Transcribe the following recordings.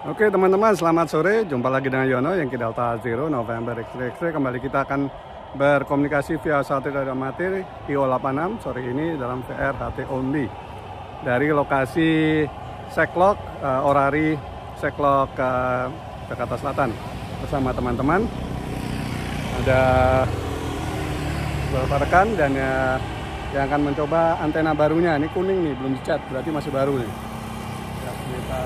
Oke teman-teman, selamat sore. Jumpa lagi dengan Yono yang Delta Zero November X-ray. Kembali kita akan berkomunikasi via satelit amatir IO86 sore ini dalam VR HT only dari lokasi Seklok uh, Orari Seklok uh, Jakarta Selatan bersama teman-teman. Ada beberapa rekan dan uh, yang akan mencoba antena barunya. Ini kuning nih, belum dicat, berarti masih baru nih. Ya, kita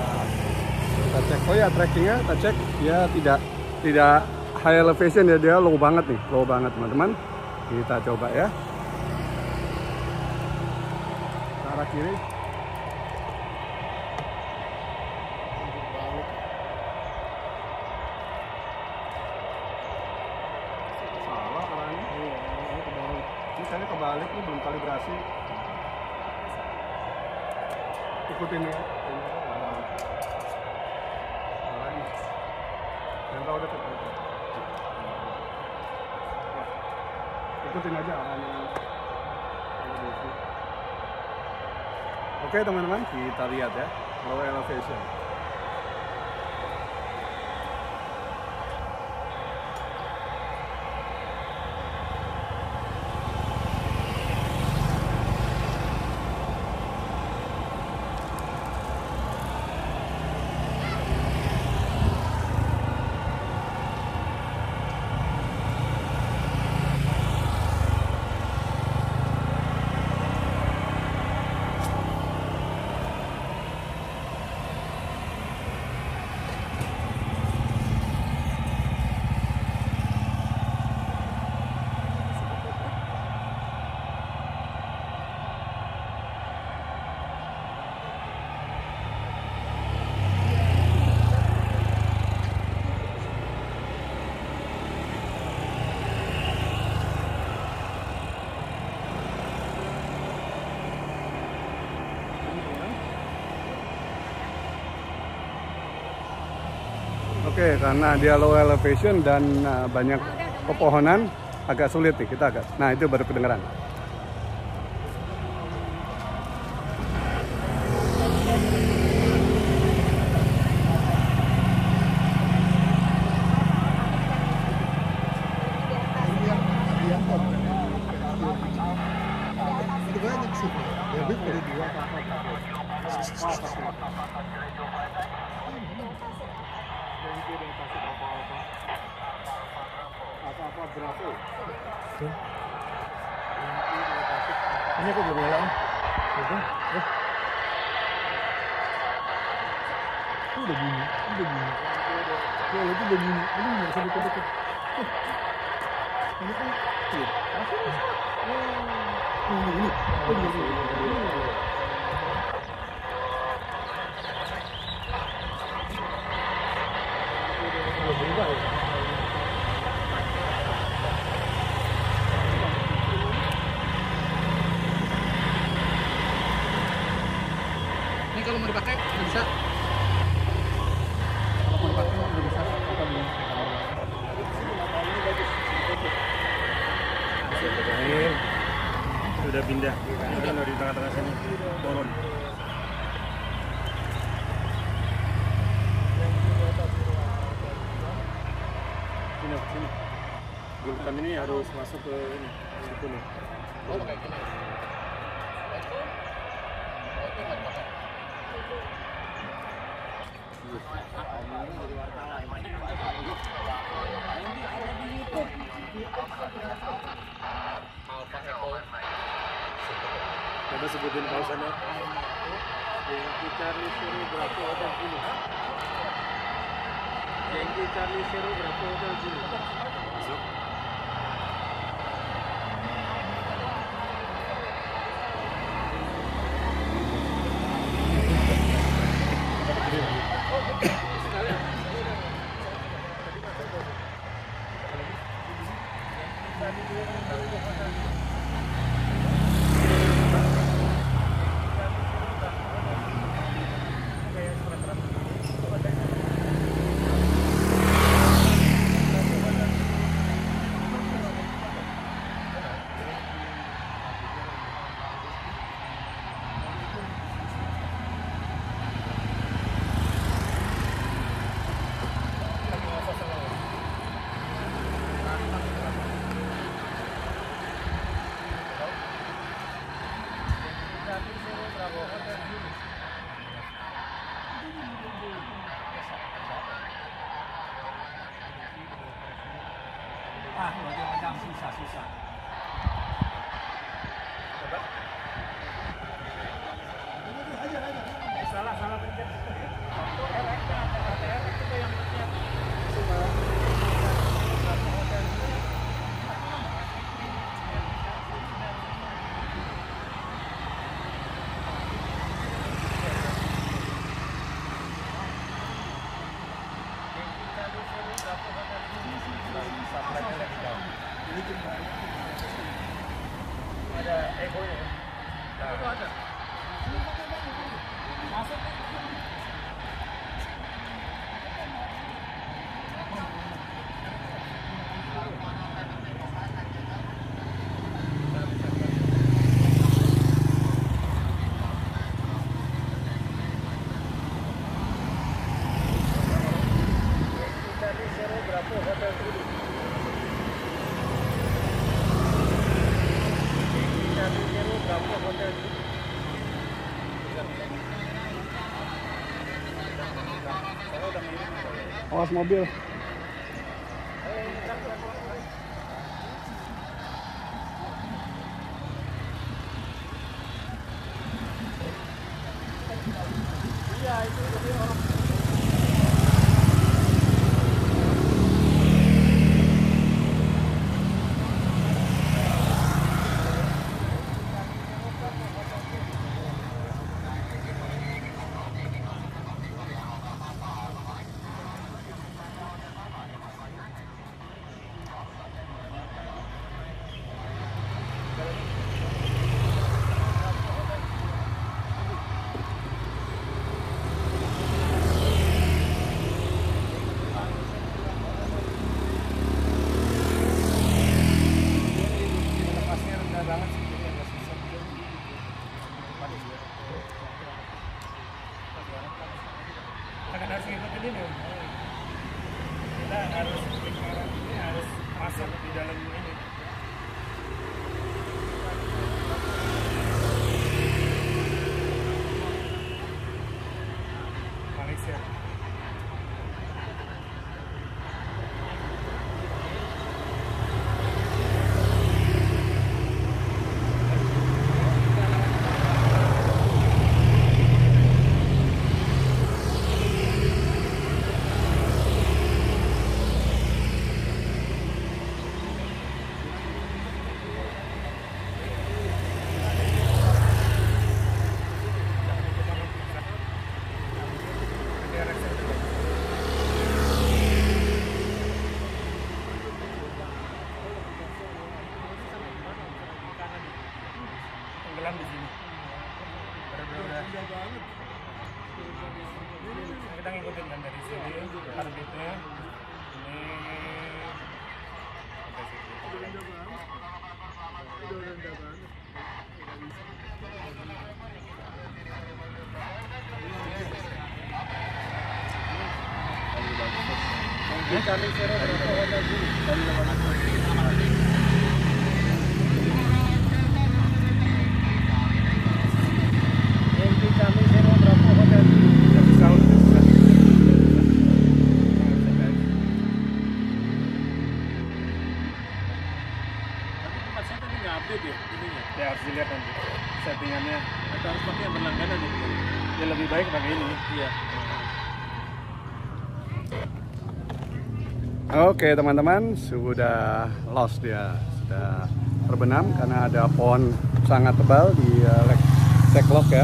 kita cek. Oh ya trackingnya kita cek. Dia tidak tidak high elevation ya dia low banget nih. Low banget teman-teman. Kita coba ya. Ke arah kiri. Salah iya ini kebalik ini nih belum kalibrasi. Ikutin ya ikutin aja oke teman-teman kita lihat ya low elevation Oke, karena dia low elevation dan uh, banyak pepohonan, agak sulit nih kita agak. Nah itu baru kedengeran. Ini aku nyala. Itu, eh. Itu udah bunyi, itu udah bunyi. Ya, itu udah bunyi. Ini nggak bisa. Eh. Ini kan, iya. Oh. Ini, ini. Ini, ini. ini. Udah berubah ya? Ini kalau mau dipakai bisa. Kalau mau dipakai udah bisa apa belum? Air sudah pindah, sudah di tengah-tengah sini turun. Sini, sini. Gulkan ini harus masuk ke ini, situ nih. Oh, pakai gini. Coba sebutin pausannya. Yankee Charlie Zero berapa hotel dulu? Yankee Charlie Zero berapa hotel dulu? Masuk. 下。автомобиль. Yeah, I do. Kan harus ngikutin ini. Kita harus ini harus masuk di dalam ini. Malaysia. Tenggelam di sini. Kita ngikutin kan dari sini, orbitnya. Ini sampai. Tapi sound susah. Tempat sini tadi nggak update ya ininya. Ya harus dilihat nanti settingannya. Atau harus pakai yang berlangganan ya? Ya lebih baik pakai ini. Iya. Oke teman-teman, sudah lost dia, sudah terbenam karena ada pohon sangat tebal di uh, lek- Seklok ya,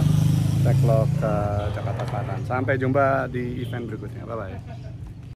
Seklok uh, Jakarta Selatan. Sampai jumpa di event berikutnya, bye bye.